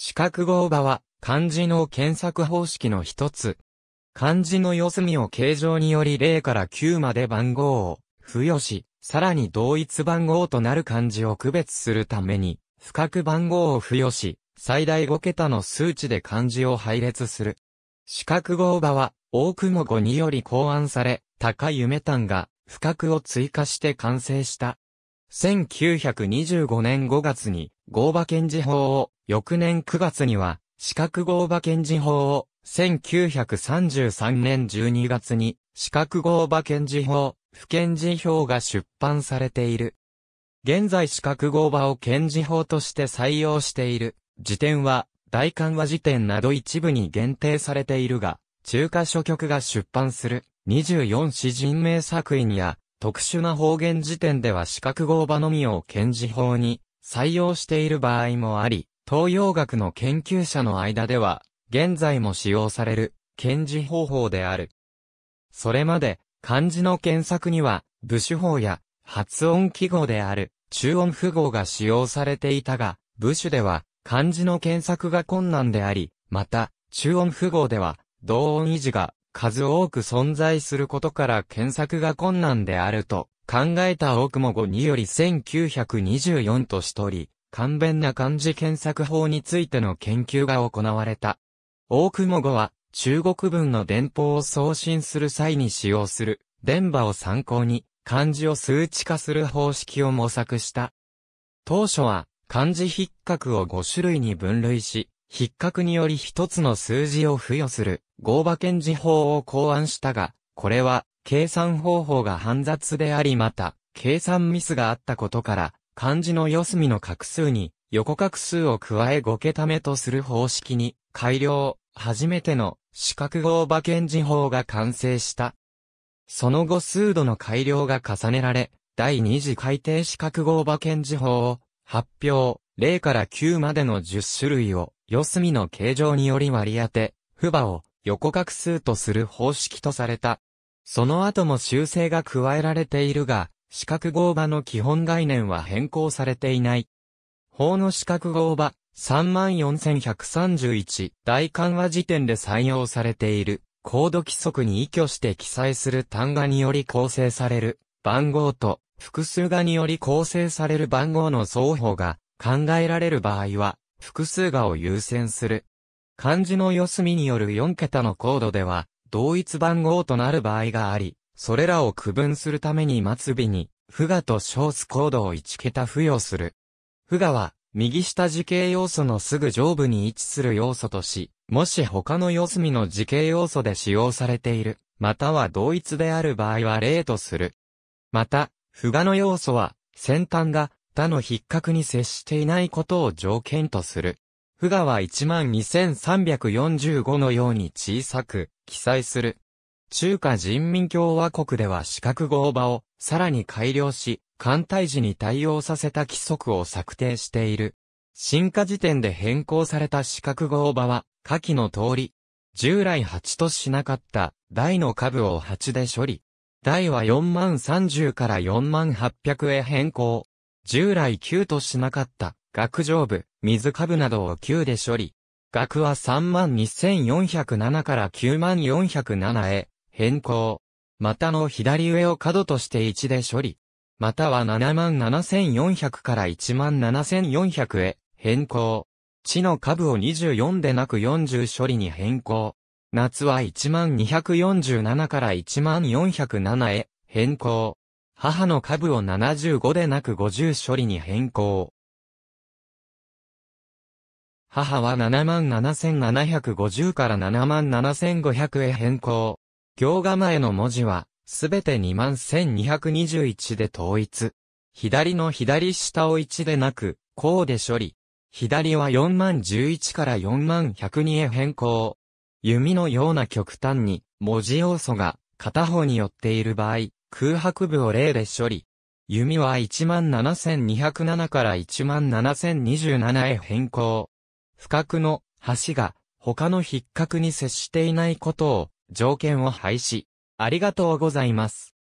四角号場は漢字の検索方式の一つ。漢字の四隅を形状により0から9まで番号を付与し、さらに同一番号となる漢字を区別するために、不角番号を付与し、最大5桁の数値で漢字を配列する。四角号場は、大雲語により考案され、高い夢丹が、不角を追加して完成した。1925年5月に、合馬検事法を、翌年9月には、四角合馬検事法を、1933年12月に、四角合馬検事法、不検事法が出版されている。現在四角合馬を検事法として採用している。辞典は、大漢和辞典など一部に限定されているが、中華書局が出版する24詩人名作品や特殊な方言辞典では四角語場のみを検事法に採用している場合もあり、東洋学の研究者の間では、現在も使用される検事方法である。それまで、漢字の検索には、部首法や発音記号である中音符号が使用されていたが、部首では漢字の検索が困難であり、また、中音符号では、同音維持が数多く存在することから検索が困難であると考えた大雲語により1924としとり、簡便な漢字検索法についての研究が行われた。大雲語は中国文の電報を送信する際に使用する電波を参考に漢字を数値化する方式を模索した。当初は漢字筆格を5種類に分類し、筆格により一つの数字を付与する合馬検事法を考案したが、これは計算方法が煩雑でありまた、計算ミスがあったことから、漢字の四隅の画数に横画数を加え5桁目とする方式に改良、初めての四角合馬検事法が完成した。その後数度の改良が重ねられ、第二次改定四角合馬検事法を発表、0から9までの10種類を、四隅の形状により割り当て、符場を横画数とする方式とされた。その後も修正が加えられているが、四角合場の基本概念は変更されていない。法の四角合場34131大漢和辞典で採用されているコード規則に依拠して記載する単語により構成される番号と複数がにより構成される番号の双方が考えられる場合は、複数がを優先する。漢字の四隅による4桁のコードでは、同一番号となる場合があり、それらを区分するために末尾に、符画と小数コードを1桁付与する。符画は、右下時系要素のすぐ上部に位置する要素とし、もし他の四隅の時系要素で使用されている、または同一である場合は0とする。また、符画の要素は、先端が他の筆格に接していないことを条件とする。符画は12345のように小さく記載する。中華人民共和国では四角合場をさらに改良し、簡体字に対応させた規則を策定している。進化時点で変更された四角合場は下記の通り、従来8としなかった台の株を8で処理。台は4万30から4万800へ変更。従来9としなかった額上部、水株などを9で処理。額は3万2407から9万407へ変更。またの左上を角として1で処理。または7万7400から1万7400へ変更。地の株を24でなく40処理に変更。夏は1247から10407へ変更。母の株を75でなく50処理に変更。母は77,750から77,500へ変更。行構えの文字は、すべて21,221で統一。左の左下を1でなく、こうで処理。左は4万11から4万102へ変更。弓のような極端に文字要素が片方によっている場合、空白部を例で処理。弓は17207から17027へ変更。不覚の橋が他の筆角に接していないことを条件を廃止。ありがとうございます。